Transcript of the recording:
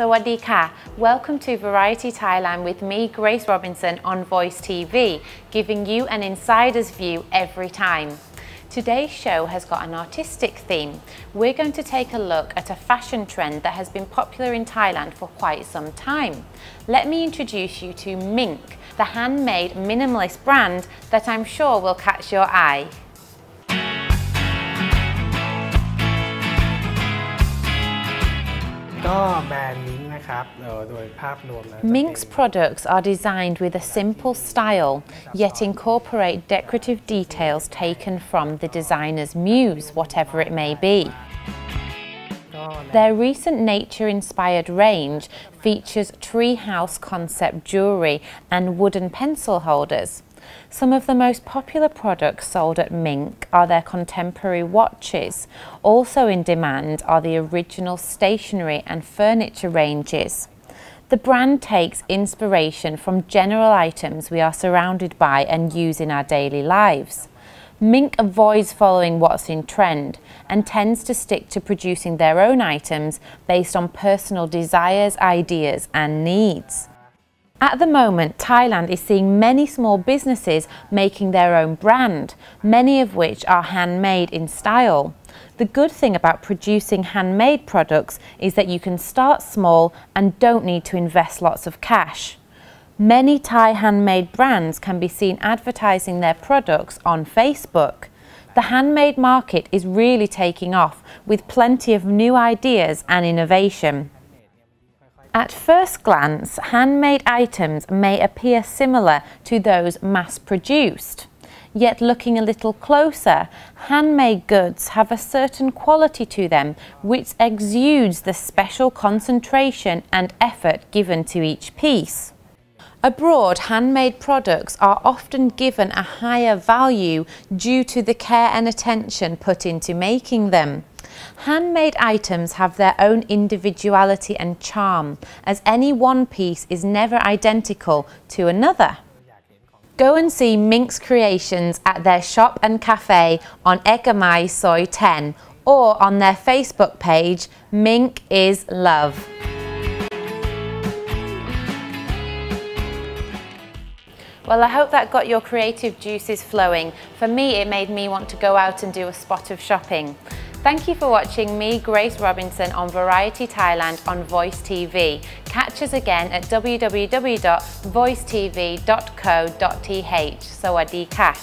Sawadee ka, Welcome to Variety Thailand with me, Grace Robinson on Voice TV, giving you an insider's view every time. Today's show has got an artistic theme. We're going to take a look at a fashion trend that has been popular in Thailand for quite some time. Let me introduce you to Mink, the handmade minimalist brand that I'm sure will catch your eye. Oh, man. นด์มิงนะครับเอ่อโดยภาพรวมแล้วจะเป็น Mink's products are designed with a simple style, yet incorporate decorative details taken from the designer's muse, whatever it may be. ก็ Their recent nature-inspired range features treehouse concept jewellery and wooden pencil holders. Some of the most popular products sold at Mink are their contemporary watches. Also in demand are the original stationery and furniture ranges. The brand takes inspiration from general items we are surrounded by and use in our daily lives. Mink avoids following what's in trend and tends to stick to producing their own items based on personal desires, ideas, and needs. At the moment, Thailand is seeing many small businesses making their own brand, many of which are handmade in style. The good thing about producing handmade products is that you can start small and don't need to invest lots of cash. Many Thai handmade brands can be seen advertising their products on Facebook. The handmade market is really taking off with plenty of new ideas and innovation. At first glance, handmade items may appear similar to those mass produced. Yet looking a little closer, handmade goods have a certain quality to them which exudes the special concentration and effort given to each piece. Abroad, handmade products are often given a higher value due to the care and attention put into making them. Handmade items have their own individuality and charm, as any one piece is never identical to another. Go and see Mink's creations at their shop and cafe on Ekamai Soi 10 or on their Facebook page, Mink is Love. Well, I hope that got your creative juices flowing. For me, it made me want to go out and do a spot of shopping. Thank you for watching me, Grace Robinson, on Variety Thailand on Voice TV. Catch us again at www.voicetv.co.th. Sawadee ka.